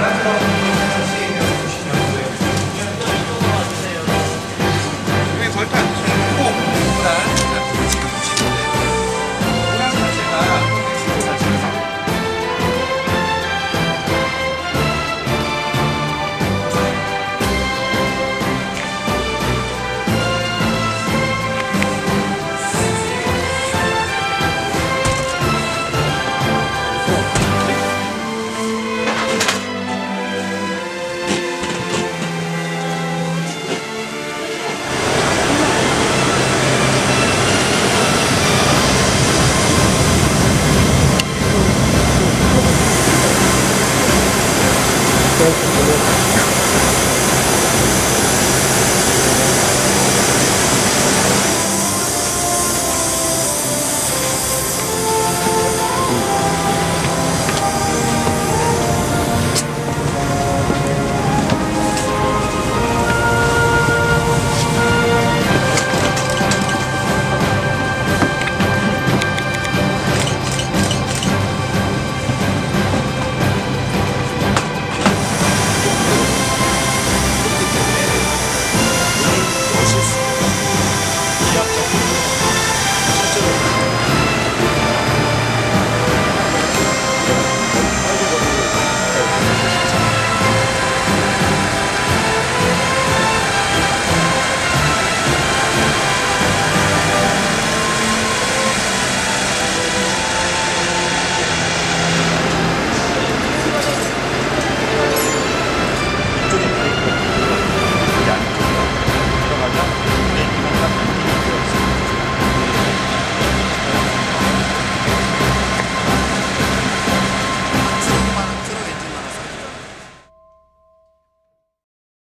から。